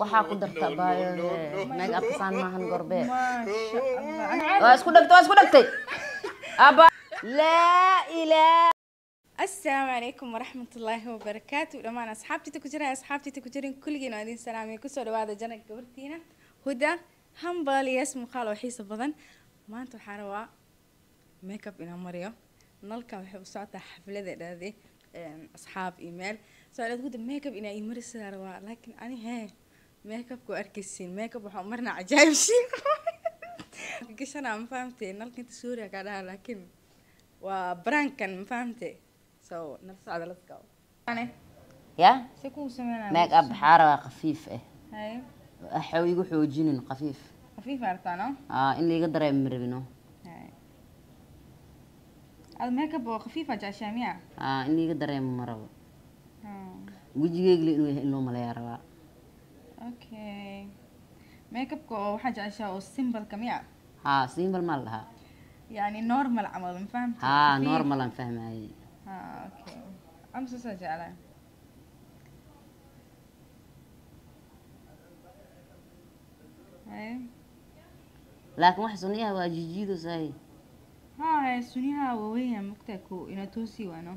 waxaa ku darta baayo meeg afkasaan maahan gorbe. Waa isku dhagtay waa isku dhagtay. Aba laa ilaa asalaamu calaykum waraxmatullaahi wabarakaatu dhammaan asxaabtiita ku jira asxaabtiita ku jirin. Kulligiin idin salaamay. Kusoo dhawaada janag gabartiina huda hambal yes muuqaal oo xiisa badan. Maanta waxaa rabaa makeup inaan mariyo. Nalkan waxay u socotaa xaflada dhahday أصحاب إيميل. سألت قد ميك اب إني يمر السيارة لكن أنا ها ميك اب كوركسين ميك اب وحمرنا عجائب شيء قش أنا ما فهمتي إن كنت سوريا كذا لكن وبران كان ما فهمتي سو so, نفس على ليتس جو أنا؟ يا؟ شكو سمعنا. ميك اب حارة خفيفة إيه. هاي. حوي يقول خفيف. خفيف عرفت أنا؟ آه إني قدر أمر بينه makeup oo khafiifa jeceshaa miya aa in laiga dareemo marabo wejigeygle inuu yahay in loo maleeyaa rabaa okay. Makeupka oo waxaa jeceshaa oo simbalka miya haa simbal maa la dhahaa yani normal camal ma haa Khafiif. normal aan fahmayay ha okay. Amsa soo jeclaa laakiin wax suniyaha waa jijiido sahay سنها ووين مكتكو إنا توسي وأنا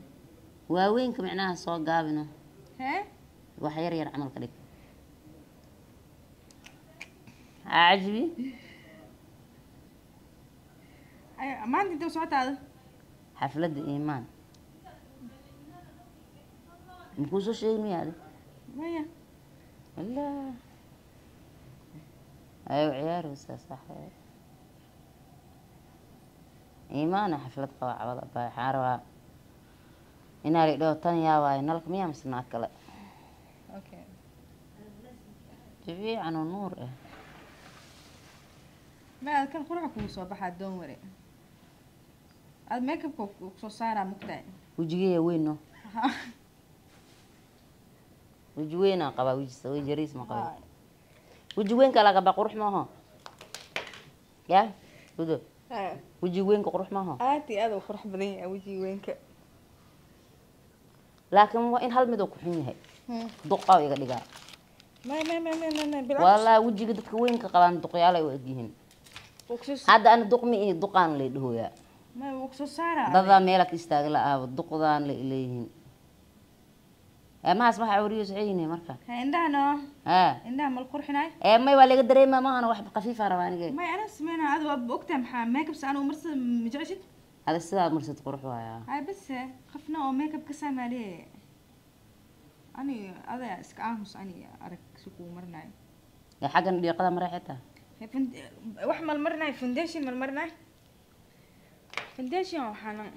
ووين كمعناها سوى قابنو ها؟ وحير يرع عمل قريب عجبي أي ما عندي انت وسعت هذا. حفلة إيمان. مكوسو شيء مي هذا ما يا الله. أيوة عيار وسا صحيح iimaana xaflad qaba cabada baa waxaan rabaa inaa la idhaho tan yaa waayo nalka miyaa mise naag kale? Fiican oo nuur ah ma ad kan quraca kugu soo baxaa doon ware ad makeupka ku soo saaraa mugtaa wejigeeya weyn no. Weji weynaa qabaa wejisa jariis ma qaba weji weynka la qabaa qurux maaho ya udo weji weynka qurux maaho aad iyo aad u qurux badan yahay wejiga weynka laakiin waa in hal mid oo ku xun yahay duqaa iga dhigaa may may may may may may bilaa walaa wejiga dadka weynka qabaan duqyaalay u egyihiin wuu kusoo hadda ana duq ma ihi duqaan lay dhahoyaa may wuu kusoo saaraa dadaa meela ka istaaga la aabo duqdaan la leeyihiin آه، ما اسمها عوري وزعيني مركا عندها نو آه. عندها مال قرحنا اي آه، ما ولا قدري إيه، ما ما أنا واحد خفيفه رواني ما أنا سمينا هذا وقت ام حام ميك اب أنا ومرس مجعشت هذا السدا مرس قرح وايا هاي بس خفنا أو ميك اب كسا مالي أنا هذا اسك اهمس أنا أرك سكو مرنا يا حاجة اللي قدام رايحتها فند... وح مال مرنا فنديشن مال مرنا فنديشن وحنا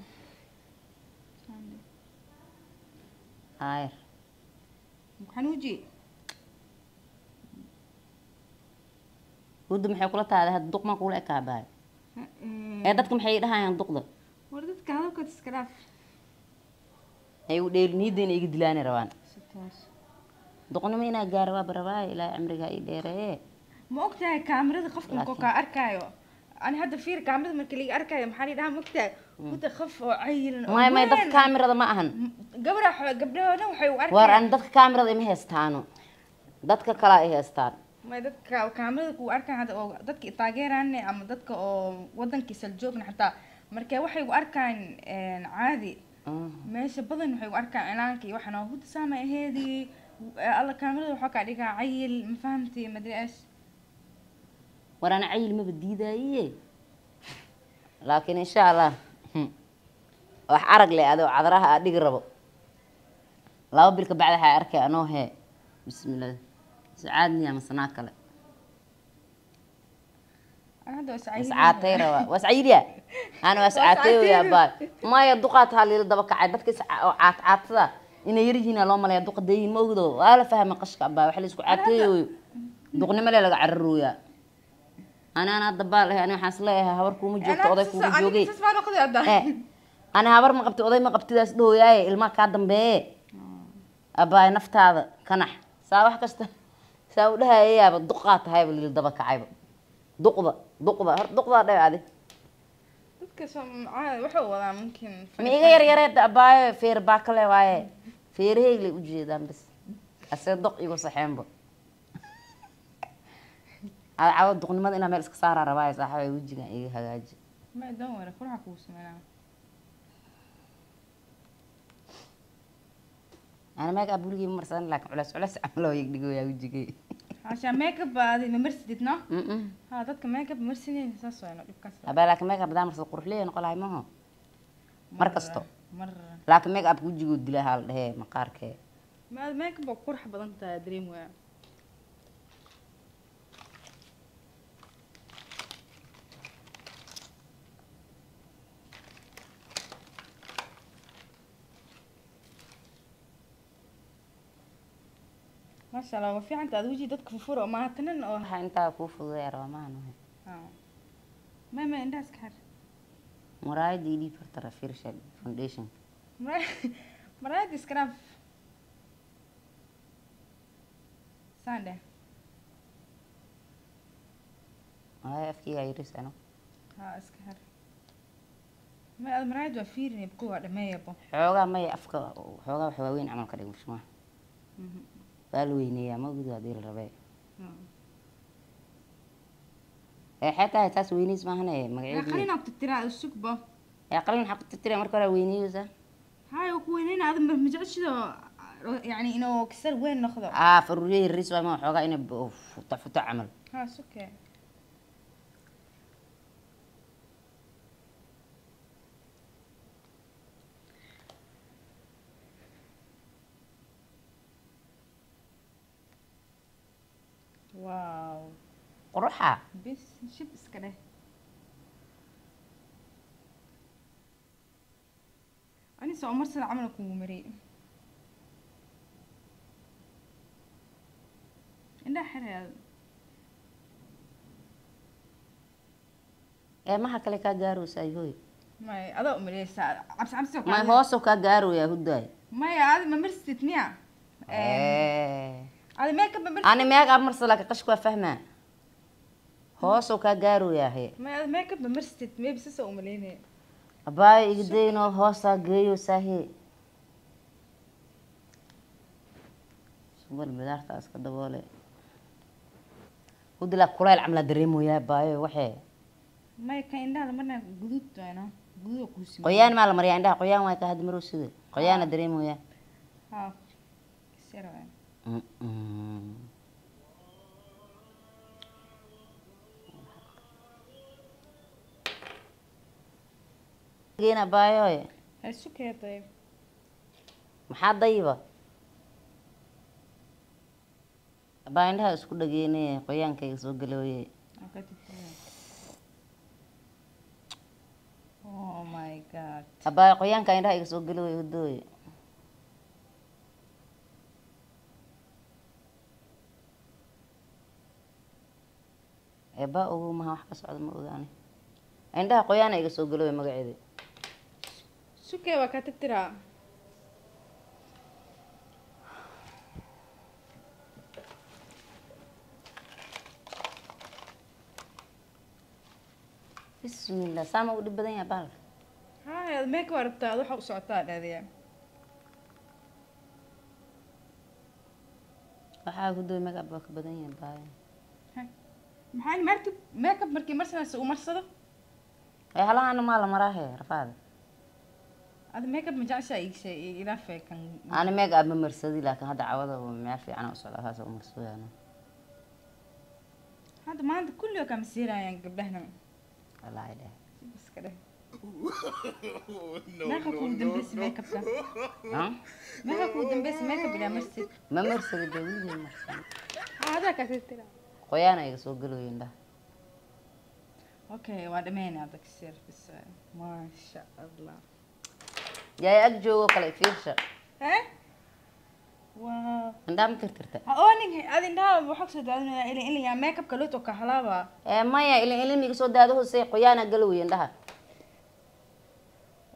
هاير. Xanuuji hudda maxay kula tahay hadda duq maa kula ekaabahay ee dadka maxay dhahayaan duqda war dadka hadalkood iska dhaaf ay u dheeri niidda inay iga dilaani rabaan si toos duqnimo inaa gaaro waa barabaay ilaahay cimriga ii dheereeye ma ogtahay kaamirada qofka markuu kaa arkaayo ani hadda fiir kaamirada marka liga arkaayo maxaa la dhahaa ma ogtahay كنت أخف عيل ما ما دخل كاميرا ما أهن. قبل قبل أنا وحي واركي ور عند دخل كاميرا ما هيستانو. دتك كلا هيستان. ما دتك كاميرا كو اركي هذا دتك تاجران أم دتك أو ودن كيسل جوج حتى مركي وحي واركان ان عادي. أمم. ماشي بظن وحي واركان انانكي وحنا. هود سامع هذي الله كاميرا وحك عليك عيل. ما فهمتي ما أدري إيش. ورانا عيل ما بدي ذا لكن إن شاء الله. Wax arag leh adoo cadaraha aa dhigi rabo laba bil ka bacda waxaa arkay anoo hee bismillah sacaadniya masanaa kale ana hadda waa iscayil iscaatay rabaa waa iscayiliya ana waa iscaatay iscaatay. baa maya duqaad haa liila daba kacay dadka is oo caat caatada inay yar yihiin aa loo malaya duqa dayin ma ogdo waa la fahmay qashka baa waxa la isku caateeyo ani habar ma qabti oday ma qabtidaas dhooyaaye ilmaa kaa dambeeye. Abaay naftaada kanax. Saa wax kasta saa u dhahayayaaba duqaa tahayba lil daba kacayba duqda duqda hor duqdaa dhe adi ma iga yaryareed abaayo feer baakale waaye. Feeraheylay ujeedaan bas asee doq igu saxeenba ad duqnimada inaa meel iska saaraa rabaayo saaxaba wejigan iga hagaaji. Ma dan wara quraxa kugu sameynaa ana meeg ab weligii ma marsan laakiin culeys culeys camal oo igdhigoyaa wejigay hashaa makeup aadi ma marsidid no Mm-mm. ha dadka makeup marsineen saas wayno dhibkaas habaa laakiin meeg ab hadaa marsad qurxleeya noqo lahay maho mar kasto mar laakiin meeg ab wejigoo dilaa haa la dhehee ما شاء الله. وفي عند أدوجي دتك فور أو ما هتنن أو ها أنت كوفو غير أو ما نه آه. ما ما عندك كار مراي دي دي فترة فيرش فونديشن. مراي مراي دي سكراف ساندة مراي أفكي أيريس أنا ها أسكار. ما المراي دو فيرني بقوة ما يبو حوا ما يأفكا حوا حواوين عمل كده مش ما. بالويني يا موجود هذيل ربي حتى أساس إيه، ويني اسمه هنا ما قاعد خلينا بتترى السوق با يا قلنا حق تترى مركورة ويني وزا هاي وكويني هذا ما مجاش يعني إنه كسر وين نخذه آه فروري الرسوة ما حقا إنه بفتح فتح عمل. ها سوكي futo camal ha suke wow quruxa bis shib iska dheh ani soo marsada camal kugu mariyay indhaha xirayaad ee maha kale kaa gaarowsa hoy may adaa umaleysaa cabsi cabsi may hooso kaa gaarowyaa huddaay maya aadi ma marsid miya aadi makeup ma marsid ani meeg ab marsa laakiin qashka waa fahmaa hoosoo kaa gaarowyaa he maya aadi makeup ma marsid maybe sasa umaleynaya abaayo igdaynoo hoosaa geeyowsaa he subal bidaartaa iska daboole hudilaa kuleyl camlaa dareemoyaa baayo waxee maya ka indhaha marna guduud wayno guduud kuusi qoyaan maa la mariyaa indhaha qoyaan waay ka hadda marow sida qoyaana dareemoyaa abayoy maxaa dayiba abaayindhaha isku dhageynay qoyaankayga soo galooye. Abaayo qoyaanka indhaha iga soo galooye hudooye eebaa ogow maha wax ka socda ma ogaani indhaha qoyaana iga soo galooye magaceeda Sukaya waa kaa tirtiraa. bismillah saama u dhib badan yahay baalka Haa, aad make waa rabtaa, aad waxa u socotaa dhaadaya. waxaa hudooy magacab waa ka badan yahay baayo محاي مركب مركب مركب مرسنا سو مرصدة إيه هلا أنا مالا مراه رفاد هذا ميك اب مجال شيء شيء يرفع كان أنا ميك اب مرصدي لكن هذا عوضه ما يعرف أنا يعني أصلا هذا سو مرصدي أنا هذا ما عند كل يوم كم سيرة يعني قبل هنا. الله يلا بس كده. ما خكون دم بس ميك اب ما خكون دم بس ميك اب بلا مرصد. ما مرصدي بقول لي هذا كثير تلعب qoyaana iga soo galooyo indhaha Okay, waa dhameynaa dadka sir bis. Masha Allah. yaay ag joogo kale fiirsha Eh? Wow. indhaha ma tirtirta Ha ooning aad indhaha waxa kusoo daadinaya ilaa ilaa make upka loo toka halaaba. ee maya ilin ilin iga soo daado hoose qoyaana galooyo indhaha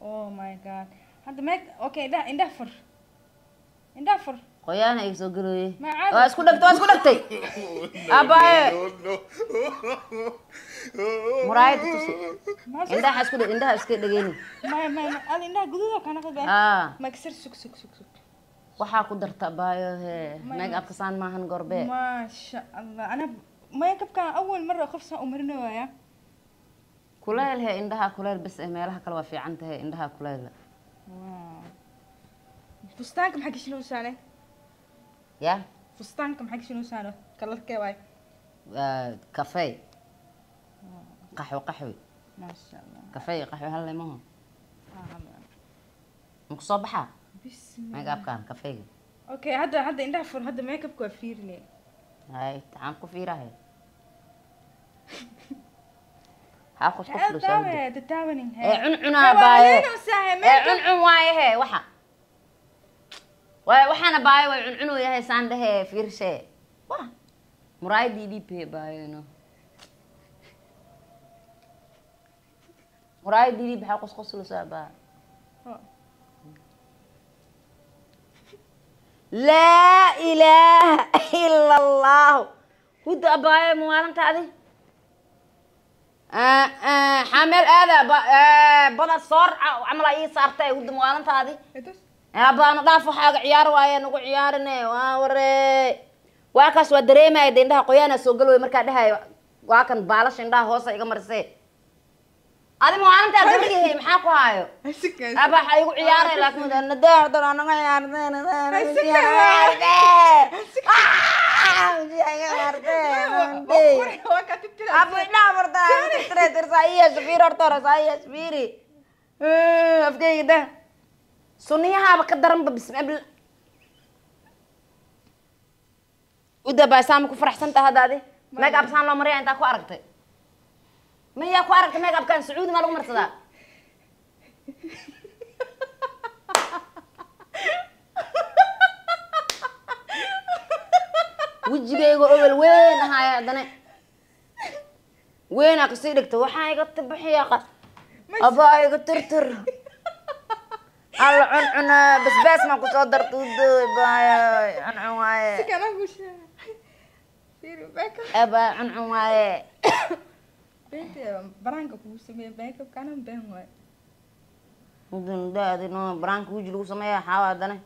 Oh my god. Hadda make okay indhaha indhaha fur. Indhaha fur. Soo caadi. waa isku dhagtay waa isku dhagtay abaaye muraayada tusi Mas indhaha isku indhaha iska dhageyni ma ma ma aad indhaha guduuda kana qaba. aa Ma kasir sug sug sug sug. waxaa ku darta baayo he May- make upka saan maahan gorbe ما شاء الله أنا ميك اب كان اول مره خفصه وياه kuleyl he indhaha kuleyl bas eh meelaha kale waa fiican tahay indhaha kuleyl واو فستانكم حق يا. فستانكم حق شنو شانه كلر كي واي. آه، كافي قحوة قحوي ما شاء الله. كافي قحوي هلا ما هو. آه، مقصبحة بسم الله. ما كان كافي أوكي هذا هذا عنده فر هذا ميك اب كوفيرني هاي تعال كوفيرة هاي هاخذ كفلوس أنا تتعبني هاي. عنعنا باي. إيه، عنعن واي هاي وحا. Waxaana baayo way cuncunuu yahay saan dhehe fiirshe. Wa muraayadii dhiibhe baayeno muraayadii dhiib maxaa qos qos lu soo baa laa ilaaha ila allahu hudda abaayo maalintaadi xaameel aada ba- bada soor camal aa ii saartay hudda maalintaadi aabbaanu dhaaf waxaaga ciyaar waaye nagu ciyaarine. Waa ware waa kaas waa dareemaya de indhaha qoyaana soo gal way markaa dhahaayo waa kan baalasha indhaha hoosa iga marise adi maalintaa gabargii maxaa ku haayo? Aaba waxa igu ciyaaray laakiin haddan anaga ciyaardeen afkeyga da suniyahaaba ka daranba bismil uda baasaama ku faraxsan taha hadda adi make up saan loo mariya intaa ku aragtay? Mayaa ku aragtay make upkan sacuudi maa lagu marsadaa? Wejigayga obel weyn ahaaya haddana weynaa ka sii dhigta waxaa iga tibixiyaqa abaa iga tirtir alla cuncun basbaas maan ku soo dartuuba cuncun waaye daadin baraanka wuji lagu sameeya xaawa haddana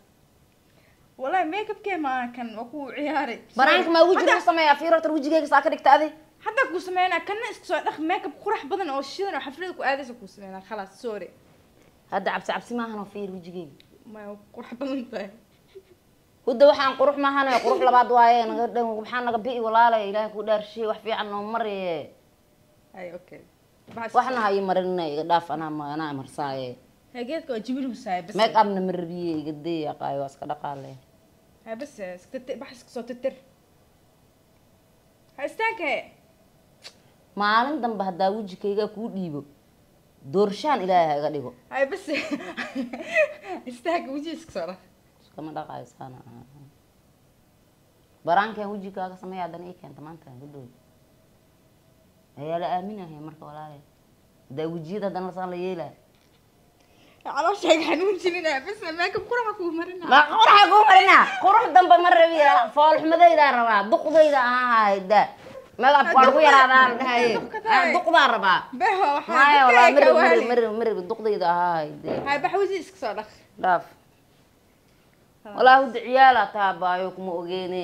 walahi makeupkee maakan waa ku ciyaari baraanka maa wuji lagu sameeya fiir horta saa ka dhigta adi hadda kuu sameynaa kana iska soo dhaq ah, makeup qurax badan oh, oo shidan oo xaflada ku aadaysa ah, kuu sameynaa khalaas sorry hadda cabsi cabsi maahan fir wejigeyga huda waxaan qurux maahan qurux labaad waaye maxaa naga bi'i walaale ilaahay ku dhaarshiye wax fiican noo mariye waxna ha ii marina iga dhaaf anaa marsaaye. Meeg abna iga dee aqaayo waa iska dhaqaale. Maalin danbe haddaa wejikaygaa kuu dhiibo doorshaan ilaahay ha iga dhigo bas. Istaanka weji iska soo dhaq iskama ahaa baraankan wejigaaga sameeya haddana ii keenta maanta gudooy ayaa la aaminahay marka walaale. Haddaa wejiyada haddana lasaan la yeelaya calooshayga xanuun jirinaa bas makeup quraxa kuu marinaa ma quraxa kuu qurux dambe ma rabiya foolxumadaydaa rabaa duqdayda ahahayda magab waa lagu yaraadaa la dhahaye duqdaa rabaa? Beha waxaa maya walaa dadka marib marib kawaali marib marib duqdayda ahahayde hay bax weji iska soo dhaq. Dhaaf. Walaa hudda ciyaala taa baayo kuma ogeene